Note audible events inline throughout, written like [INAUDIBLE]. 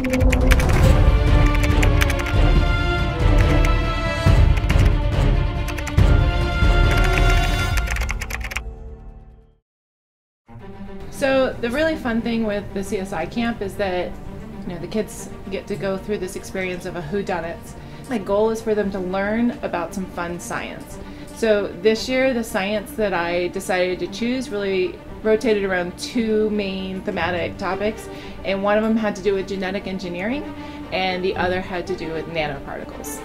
So the really fun thing with the CSI camp is that you know the kids get to go through this experience of a whodunit. My goal is for them to learn about some fun science. So this year the science that I decided to choose really rotated around two main thematic topics and one of them had to do with genetic engineering and the other had to do with nanoparticles.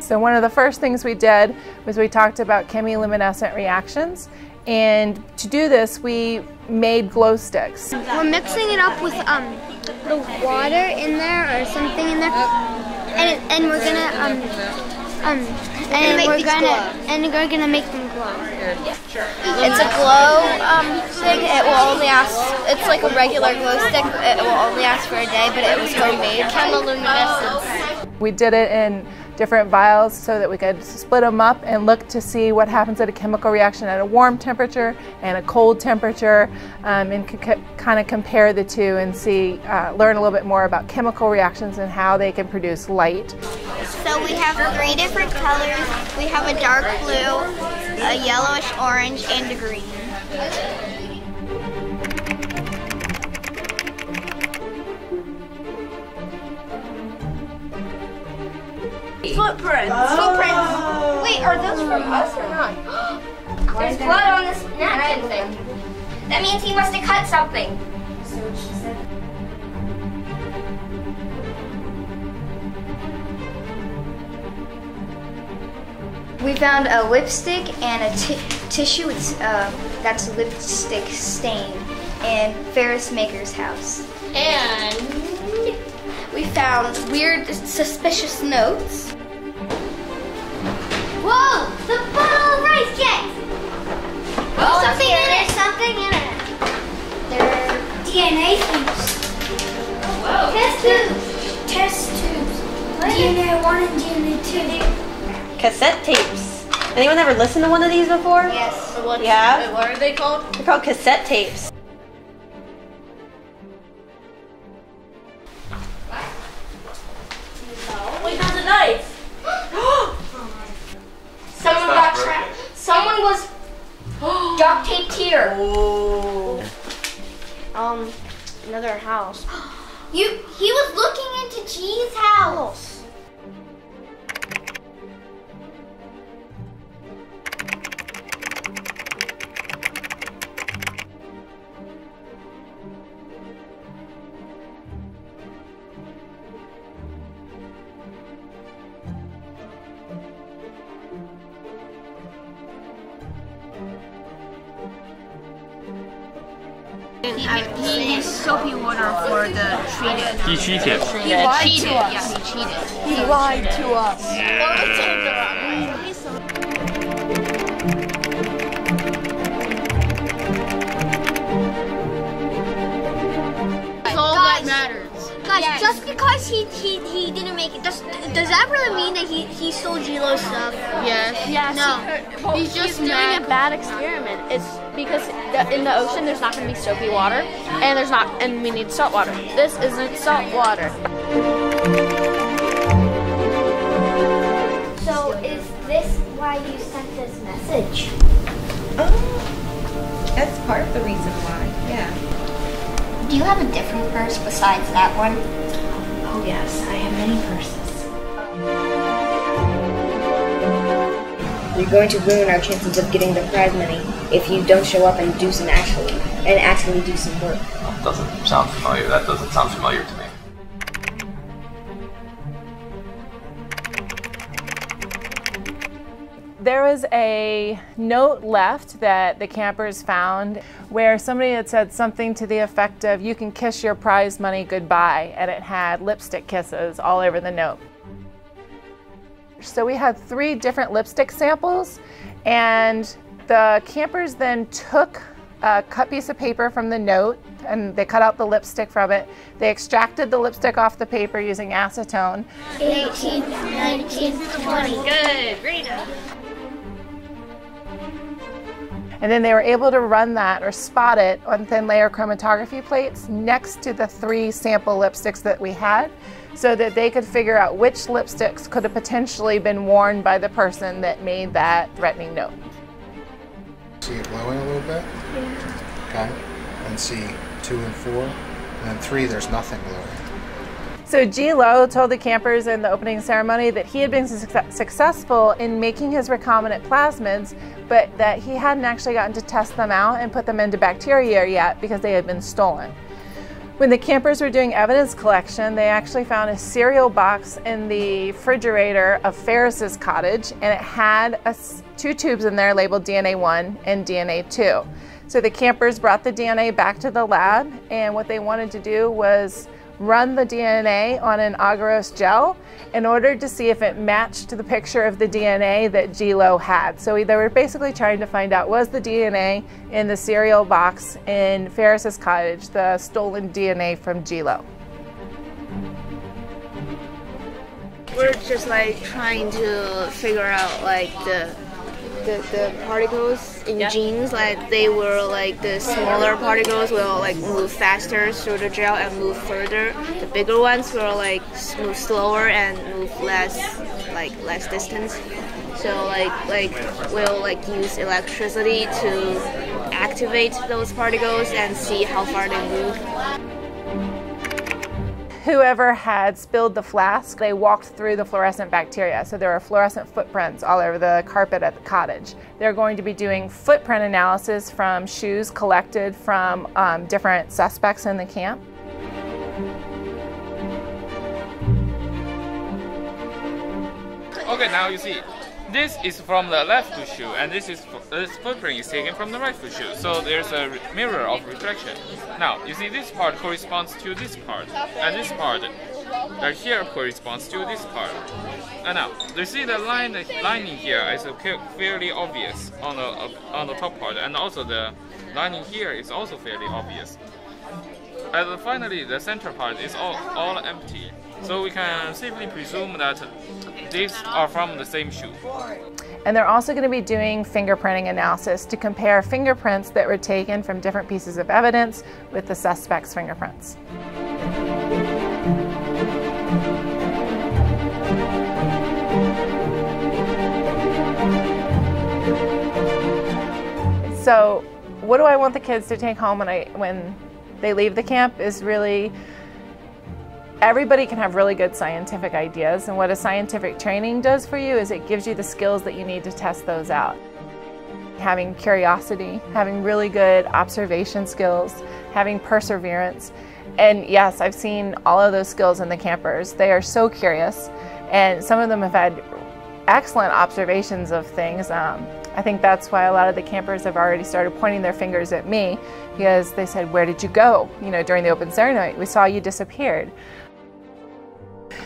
So one of the first things we did was we talked about chemiluminescent reactions and to do this we made glow sticks. We're mixing it up with um, the water in there or something in there and, and we're gonna um, um, and we're gonna and we're gonna make them glow. Yeah. It's a glow um, stick. It will only last. It's like a regular glow stick. It will only last for a day, but it was homemade. Chemiluminescence. We did it in different vials so that we could split them up and look to see what happens at a chemical reaction at a warm temperature and a cold temperature um, and kind of compare the two and see, uh, learn a little bit more about chemical reactions and how they can produce light. So we have three different colors. We have a dark blue, a yellowish orange, and a green. Footprints. Oh. Footprints. Wait, are those from us or not? [GASPS] There's blood on this napkin thing. That means he must have cut something. So she said. We found a lipstick and a tissue uh, that's lipstick stain in Ferris Maker's house. And we found weird, suspicious notes. Whoa! The bottle of rice cakes! Oh, something in it! Something in it! They're DNA tubes. Whoa. Test tubes. Test tubes. What? DNA 1 and DNA 2. Cassette tapes. Anyone ever listened to one of these before? Yes. What, yeah? What are they called? They're called cassette tapes. Here. Oh. Um, another house. [GASPS] You, he was looking into G's house. He used soapy water for the treated. Uh, he cheated. He lied to us. Yeah, he cheated. He lied to us. all Guys, yes. just because he, he he didn't make it, does does that really mean that he, he stole G-Lo's stuff? Yes. Yes. No. Uh, he's just he's doing a bad experiment. It's because in the ocean there's not going to be soapy water, and there's not, and we need salt water. This isn't salt water. So is this why you sent this message? Oh, that's part of the reason why. Yeah. Do you have a different purse besides that one? Oh yes, I have many purses. You're going to ruin our chances of getting the prize money if you don't show up and do some actually and actually do some work. doesn't sound familiar. That doesn't sound familiar to me. There was a note left that the campers found where somebody had said something to the effect of, You can kiss your prize money goodbye, and it had lipstick kisses all over the note. So we had three different lipstick samples, and the campers then took a cut piece of paper from the note and they cut out the lipstick from it. They extracted the lipstick off the paper using acetone. 18, 19, 20. Good, Rita. And then they were able to run that or spot it on thin layer chromatography plates next to the three sample lipsticks that we had. so that they could figure out which lipsticks could have potentially been worn by the person that made that threatening note. See it glowing a little bit? Yeah. Okay. And see two and four. And then three, there's nothing glowing. So G. Lo told the campers in the opening ceremony that he had been su successful in making his recombinant plasmids, but that he hadn't actually gotten to test them out and put them into bacteria yet because they had been stolen. When the campers were doing evidence collection, they actually found a cereal box in the refrigerator of Ferris's cottage, and it had a, two tubes in there labeled DNA 1 and DNA 2. So the campers brought the DNA back to the lab, and what they wanted to do was run the DNA on an agarose gel in order to see if it matched the picture of the DNA that G-Lo had. So they were basically trying to find out was the DNA in the cereal box in Ferris's cottage the stolen DNA from G-Lo. We're just like trying to figure out like the the, the particles in yeah. genes, like they were like the smaller particles will like move faster through the gel and move further. The bigger ones will like move slower and move less, like less distance. So like like we'll like use electricity to activate those particles and see how far they move whoever had spilled the flask, they walked through the fluorescent bacteria. So there are fluorescent footprints all over the carpet at the cottage. They're going to be doing footprint analysis from shoes collected from um, different suspects in the camp. Okay, now you see. This is from the left foot shoe, and this is this footprint is taken from the right foot shoe. So there's a mirror of reflection. Now you see this part corresponds to this part, and this part right here corresponds to this part. And now you see the line the lining here is fairly obvious on the on the top part, and also the lining here is also fairly obvious. And finally, the center part is all all empty. So we can safely presume that these are from the same shoe. And they're also going to be doing fingerprinting analysis to compare fingerprints that were taken from different pieces of evidence with the suspect's fingerprints. So what do I want the kids to take home when I when they leave the camp is really Everybody can have really good scientific ideas, and what a scientific training does for you is it gives you the skills that you need to test those out. Having curiosity, having really good observation skills, having perseverance. And yes, I've seen all of those skills in the campers. They are so curious, and some of them have had excellent observations of things. Um, I think that's why a lot of the campers have already started pointing their fingers at me because they said, Where did you go? You know, during the open ceremony, we saw you disappeared.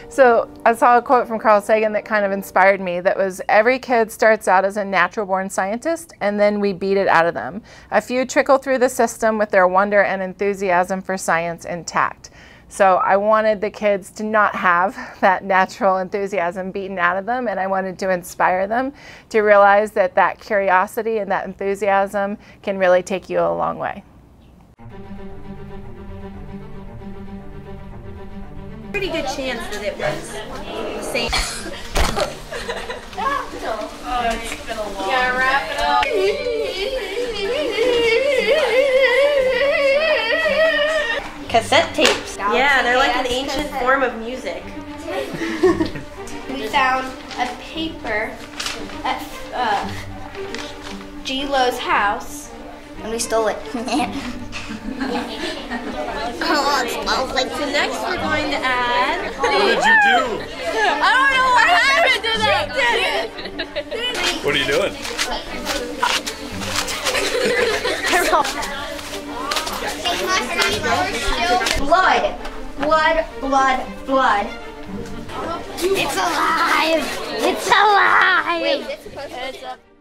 So I saw a quote from Carl Sagan that kind of inspired me that was every kid starts out as a natural born scientist and then we beat it out of them. A few trickle through the system with their wonder and enthusiasm for science intact. So I wanted the kids to not have [LAUGHS] that natural enthusiasm beaten out of them and I wanted to inspire them to realize that that curiosity and that enthusiasm can really take you a long way. Pretty good chance that it was the same. Yeah, wrap it up. Cassette tapes. Yeah, they're like an ancient form of music. we found a paper at uh, G-Lo's house. And we stole it. [LAUGHS] Oh, it smells like so next we're going to add. What did you do? I don't know what happened to that. What are you doing? blood, blood, blood, blood. It's alive! It's alive! Wait, it's supposed to